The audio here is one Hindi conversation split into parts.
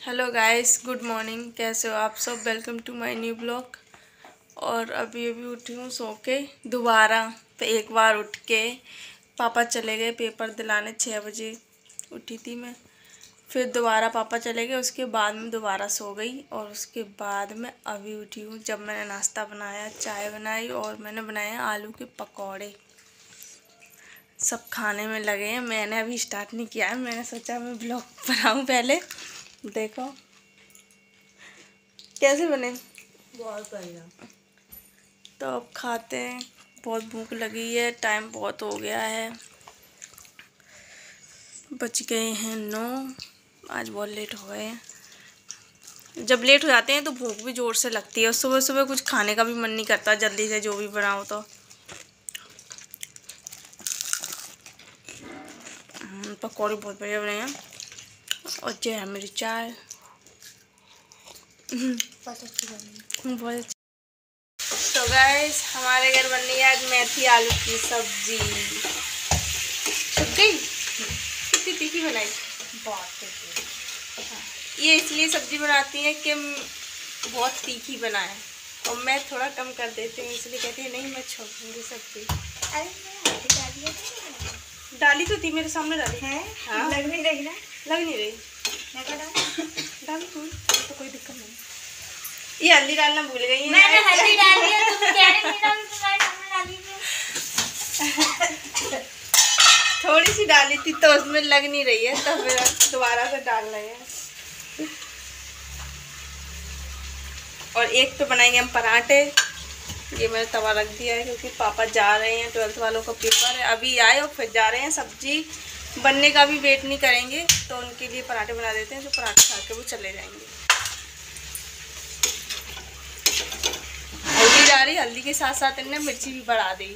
हेलो गाइस गुड मॉर्निंग कैसे हो आप सब? Welcome to my new blog और अभी अभी उठी हूँ सो के दोबारा तो एक बार उठ के पापा चले गए पेपर दिलाने छः बजे। उठी थी मैं। फिर दोबारा पापा चले गए, उसके बाद में दोबारा सो गई और उसके बाद में अभी उठी हूँ जब मैंने नाश्ता बनाया, चाय बनाई और मैंने बनाया आलू के पकौड़े। सब खाने में लगे हैं। मैंने अभी स्टार्ट नहीं किया है। मैंने सोचा मैं ब्लॉग बनाऊँ पहले। देखो। कैसे बने? बहुत बढ़िया। तो अब खाते हैं। बहुत भूख लगी है। टाइम बहुत हो गया है। बच गए हैं नौ। आज बहुत लेट हो गए हैं। जब लेट हो जाते हैं तो भूख भी ज़ोर से लगती है। सुबह सुबह कुछ खाने का भी मन नहीं करता। जल्दी से जो भी बनाओ तो। हम्म, पकौड़े बहुत बढ़िया बने हैं। और जो है मेरी चाय। बहुत अच्छी बनी बहुत अच्छी। तो गैस हमारे घर बन रही है आज मेथी आलू की सब्ज़ी। छुप गई कितनी तीखी बनाई? बहुत टेस्टी ये इसलिए सब्ज़ी बनाती है कि बहुत तीखी बनाए। और मैं थोड़ा कम कर देती हूँ इसलिए कहती है नहीं मैं छोड़ दूँगी सब्ज़ी। अरे डाली तो थी मेरे सामने डाली। है? हाँ। लग नहीं रही ना लग नहीं रही। मैं क्या डालूं? डाली तू? तो कोई दिक्कत नहीं। ये हल्दी डालना भूल गई है। मैंने हल्दी डाली है तुम कह रहे नहीं डाली तुम्हारे सामने डाली है थोड़ी सी डाली थी तो उसमें लग नहीं रही है तो फिर दोबारा से डाल रहे हैं। और एक पे बनाएँगे हम पराठे। ये मैंने तवा रख दिया है क्योंकि पापा जा रहे हैं ट्वेल्थ वालों का पेपर है। अभी आए और फिर जा रहे हैं सब्ज़ी। बनने का भी वेट नहीं करेंगे तो उनके लिए पराठे बना देते हैं तो पराठे खा के वो चले जाएँगे। हल्दी जा रही हल्दी के साथ साथ इनने मिर्ची भी बढ़ा दी।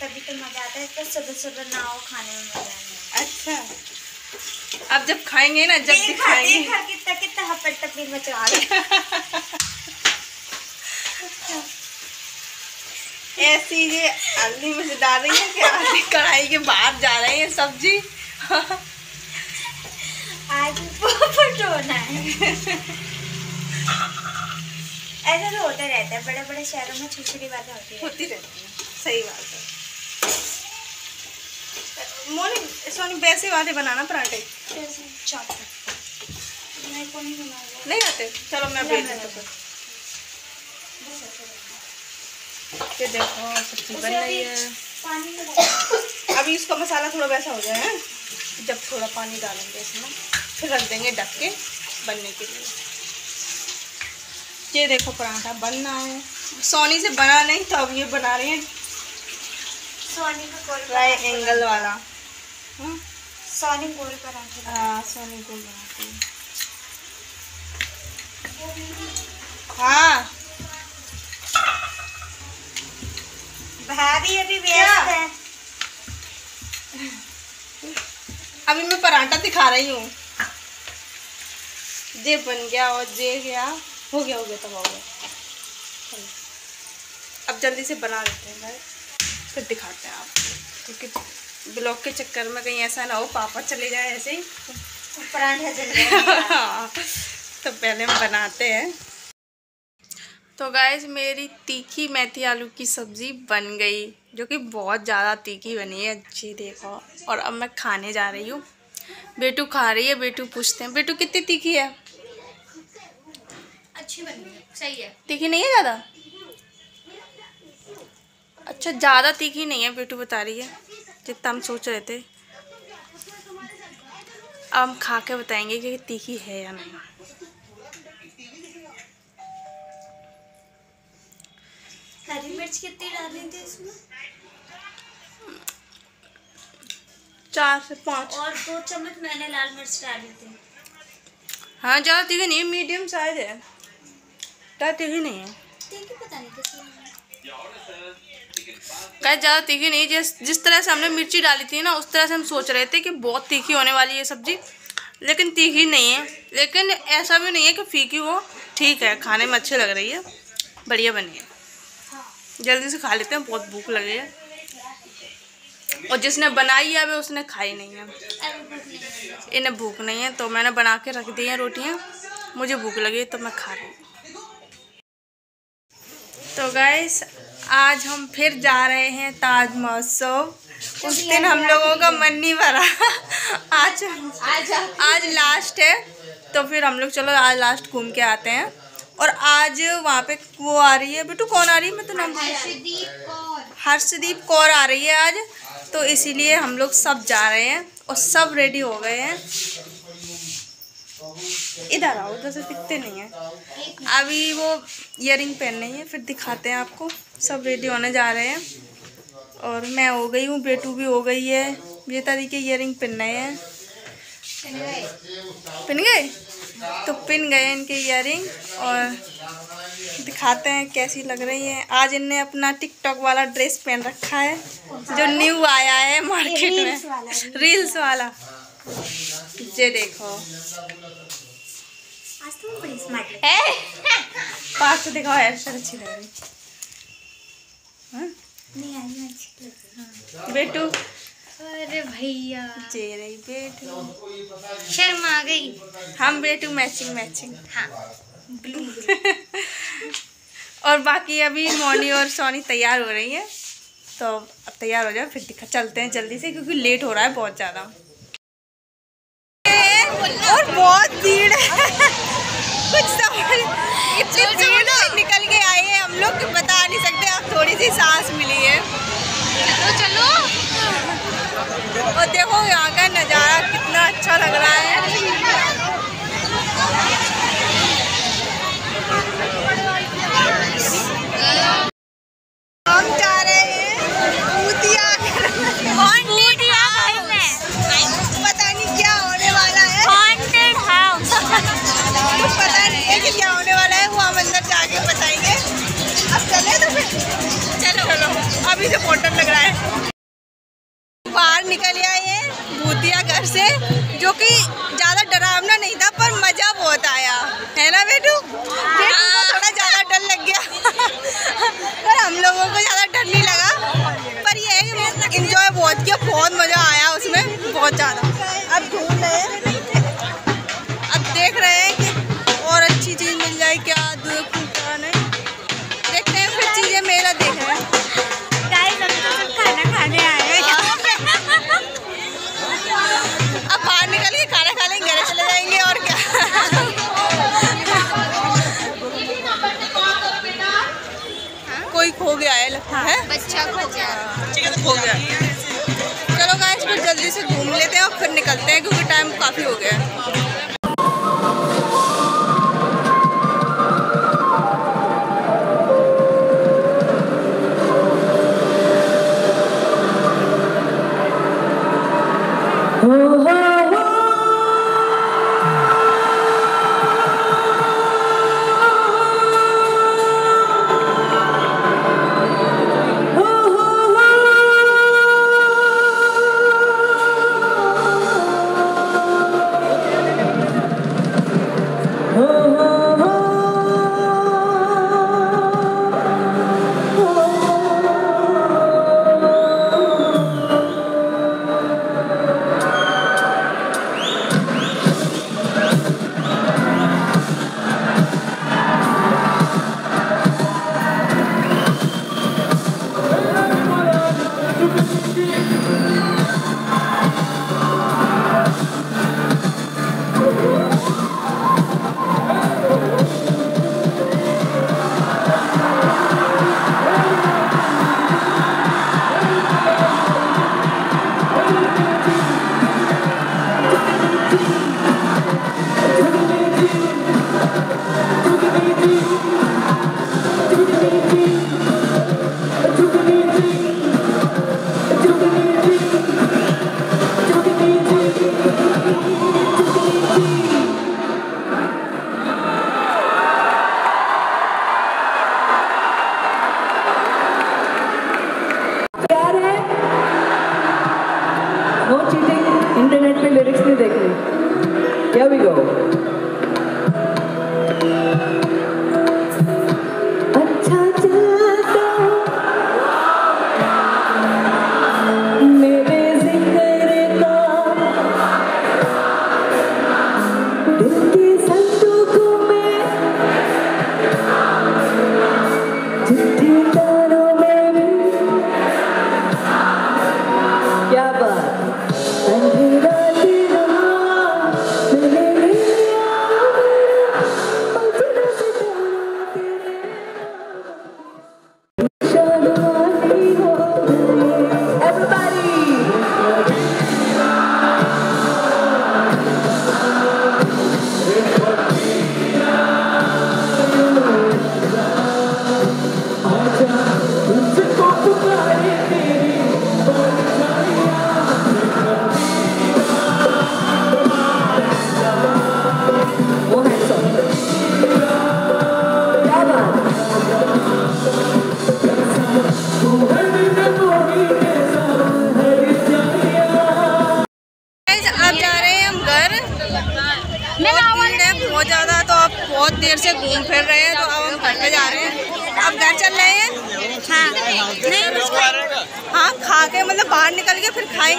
तभी तो मज़ा आता है सुबह सुबह ना हो खाने में मज़ा अच्छा। अब जब खाएँगे ना जब देखा दिखाएँगे कितना कितना मचवा ऐसी ये हल्दी में से डाल रही है कि आधी कढ़ाई के बाहर जा रहे हैं सब्ज़ी? आज पोपट होना है। ऐसा तो होता रहता है बड़े बड़े शहरों में छोटी छोटी बातें होती है। होती रहती है सही बात है। मोनी सोनी वैसे वाले बनाना पराठे। नहीं आते चलो मैं भेज देता हूँ। ये देखो सब्ज़ी बन रही है। अभी इसका मसाला थोड़ा वैसा हो जाए जब थोड़ा पानी डालेंगे इसमें फिर रख देंगे ढक के बनने के लिए। ये देखो पराठा बनना है। सोनी से बना नहीं तो अब ये बना रहे हैं। सोनी का ट्राई एंगल वाला। हम्म? सोनी गोल पराठे। हाँ सोनी को बनाती है हाँ। भाभी अभी व्यस्त है। अभी मैं पराठा दिखा रही हूँ। जे बन गया और जे गया। हो गया हो गया तब हो गया। अब जल्दी से बना लेते हैं guys। फिर दिखाते हैं आपको। क्योंकि ब्लॉग के चक्कर में कहीं ऐसा ना हो पापा चले जाए ऐसे ही। पराठा चले हाँ, तो पहले हम बनाते हैं। तो गाइज़ मेरी तीखी मेथी आलू की सब्ज़ी बन गई जो कि बहुत ज़्यादा तीखी बनी है। अच्छी देखो और अब मैं खाने जा रही हूँ। बेटू खा रही है बेटू पूछते हैं। बेटू कितनी तीखी है? अच्छी बनी है सही है। तीखी नहीं है ज़्यादा? अच्छा ज़्यादा तीखी नहीं है बेटू बता रही है जितना हम सोच रहे थे। अब हम खा के बताएँगे कि तीखी है या नहीं। हरी मिर्च कितनी डाली थी इसमें? चार से पाँच। और दो चम्मच मैंने लाल मिर्च डाली थी। हाँ ज़्यादा तीखी नहीं है मीडियम साइज़ है। ज़्यादा तीखी नहीं है। देखिए पता नहीं कैसे क्या ज़्यादा तीखी नहीं। जिस जिस तरह से हमने मिर्ची डाली थी ना उस तरह से हम सोच रहे थे कि बहुत तीखी होने वाली है सब्ज़ी लेकिन तीखी नहीं है। लेकिन ऐसा भी नहीं है कि फीकी हो। ठीक है खाने में अच्छी लग रही है। बढ़िया बनी हाँ। जल्दी से खा लेते हैं बहुत भूख लगी है। और जिसने बनाई है अभी उसने खाई नहीं है। इन्हें भूख नहीं है तो मैंने बना के रख दी है रोटियाँ। मुझे भूख लगी तो मैं खा रही हूँ। तो गैस आज हम फिर जा रहे हैं ताज महोत्सव। उस दिन हम लोगों का मन नहीं भरा। आज आज लास्ट है तो फिर हम लोग चलो आज लास्ट घूम के आते हैं। और आज वहाँ पे वो आ रही है। बेटू कौन आ रही है? मैं तो नाम हर्षदीप कौर। आ रही है आज। तो इसीलिए हम लोग सब जा रहे हैं और सब रेडी हो गए हैं। इधर आओ उधर से दिखते नहीं है। अभी वो इयर पहन रही है फिर दिखाते हैं आपको। सब रेडी होने जा रहे हैं। और मैं हो गई हूँ बेटू भी हो गई है। ये तरीके इयर पहन रहे हैं। पिन गए? तो पिन गए इनके इयर और दिखाते हैं कैसी लग रही है। आज इनने अपना टिकटॉक वाला ड्रेस पहन रखा है जो न्यू आया है मार्केट में। रील्स वाला ये देखो। आज पास से दिखाओ हेयर अच्छी लग रही। हाँ? अच्छी लग रही हाँ। बेटू अरे भैया। जे रही बेटू। शर्म आ गई। हम बेटू मैचिंग मैचिंग हाँ। ब्लू और बाकी अभी मोनी और सोनी तैयार हो रही है। तो अब तैयार हो जाओ फिर दिखा चलते हैं जल्दी से क्योंकि लेट हो रहा है बहुत ज़्यादा। और बहुत भीड़ है कुछ समझ इतनी भीड़ से निकल के आए हैं हम लोग कि बता नहीं सकते अब थोड़ी सी सांस मिली है चलो चलो और देखो यहाँ का नज़ारा कितना अच्छा लग रहा बहुत ज़्यादा। अब घूम रहे हैं। अब देख रहे हैं कि और अच्छी चीज़ मिल जाए क्या देखूँ क्या नहीं देखते हैं फिर चीज़ें मेरा देख रहे हैं। तो खाना खाने आए हैं। अब बाहर निकल के खाना खा लेंगे घर चले जाएँगे और क्या। कोई खो गया है लगता है? बच्चा खो गया। खो गया। से घूम लेते हैं और फिर निकलते हैं क्योंकि टाइम काफ़ी हो गया है।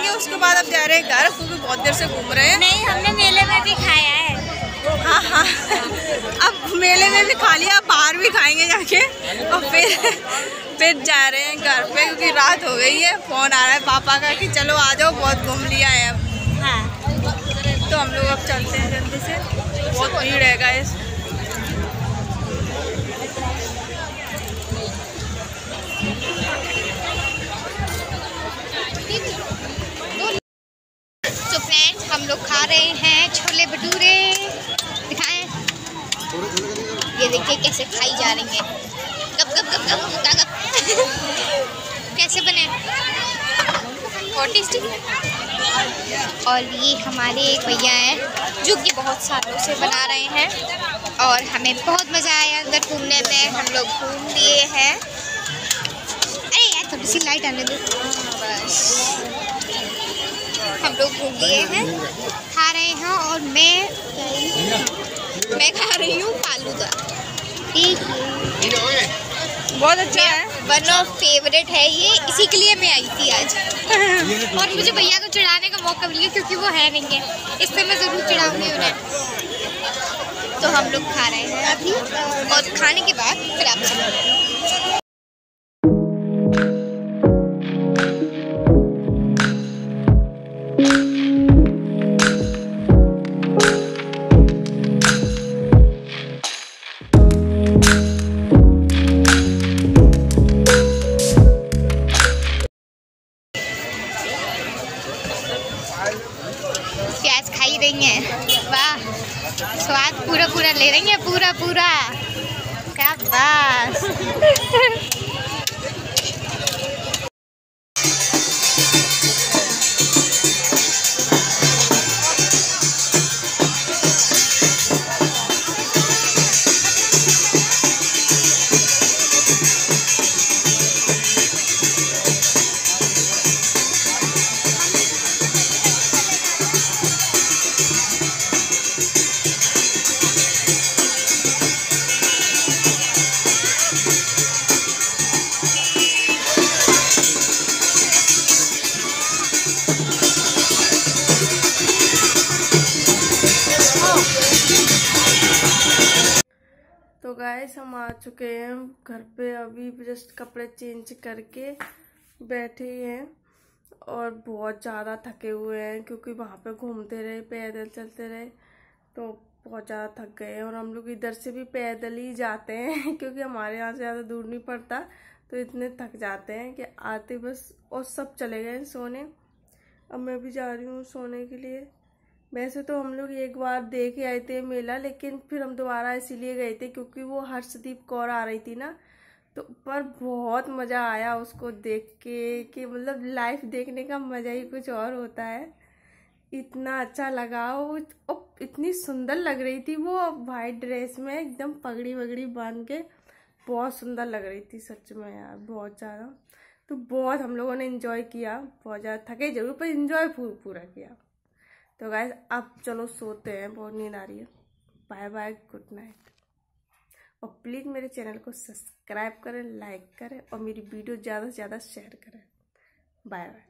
खाएँगे उसके बाद अब जा रहे हैं घर क्योंकि बहुत देर से घूम रहे हैं। नहीं हमने मेले में भी खाया है। हाँ हाँ। अब मेले में भी खा लिया बाहर भी खाएँगे जाके। और फिर फिर जा रहे हैं घर पे क्योंकि रात हो गई है फ़ोन आ रहा है पापा का कि चलो आ जाओ बहुत घूम लिया है अब। हाँ। तो हम लोग अब चलते हैं जल्दी से। बहुत भीड़ है गाइस हम लोग खा रहे हैं छोले भटूरे। दिखाएँ। ये देखिए कैसे खाई जा रही है। गप गप गप गप गप गप कैसे बने? और टेस्टी और ये हमारे एक भैया हैं, जो कि बहुत सालों से बना रहे हैं। और हमें बहुत मज़ा आया अंदर घूमने में। हम लोग घूम लिए हैं। अरे यार, थोड़ी सी लाइट आने दो। बस। हम लोग घूम लिए हैं खा रहे हैं और मैं मैं खा रही हूँ फालूदा। बहुत अच्छा है। वन ऑफ़ फेवरेट है ये इसी के लिए मैं आई थी आज। और मुझे भैया को चढ़ाने का मौका मिल गया क्योंकि वो है नहीं है। इससे मैं ज़रूर चढ़ाऊँगी उन्हें। तो हम लोग खा रहे हैं अभी और खाने के बाद फिर आपसे क्या चुके हैं। घर पे अभी जस्ट कपड़े चेंज करके बैठे ही और बहुत ज़्यादा थके हुए हैं क्योंकि वहाँ पे घूमते रहे, पैदल चलते रहे तो बहुत ज़्यादा थक गए हैं। और हम लोग इधर से भी पैदल ही जाते हैं, क्योंकि हमारे यहाँ से ज़्यादा दूर नहीं पड़ता तो इतने थक जाते हैं कि आते बस और सब चले गए सोने। अब मैं भी जा रही हूँ सोने के लिए। वैसे तो हम लोग एक बार देख आए थे मेला, लेकिन फिर हम दोबारा इसीलिए गए थे क्योंकि वो हर्षदीप कौर आ रही थी ना। तो पर बहुत मज़ा आया उसको देख के, कि मतलब लाइफ देखने का मज़ा ही कुछ और होता है। इतना अच्छा लगा वो इतनी सुंदर लग रही थी वो वाइट ड्रेस में एकदम पगड़ी वगड़ी बाँध के। बहुत सुंदर लग रही थी सच में यार, बहुत ज़्यादा। तो बहुत हम लोगों ने इन्जॉय किया, बहुत ज़्यादा थके ज़रूर, पर इन्जॉय पूरा किया। तो गाय अब चलो सोते हैं, बहुत नींद आ रही है। बाय बाय गुड नाइट और प्लीज़ मेरे चैनल को सब्सक्राइब करें लाइक करें और मेरी वीडियो ज़्यादा से ज़्यादा शेयर करें। Bye bye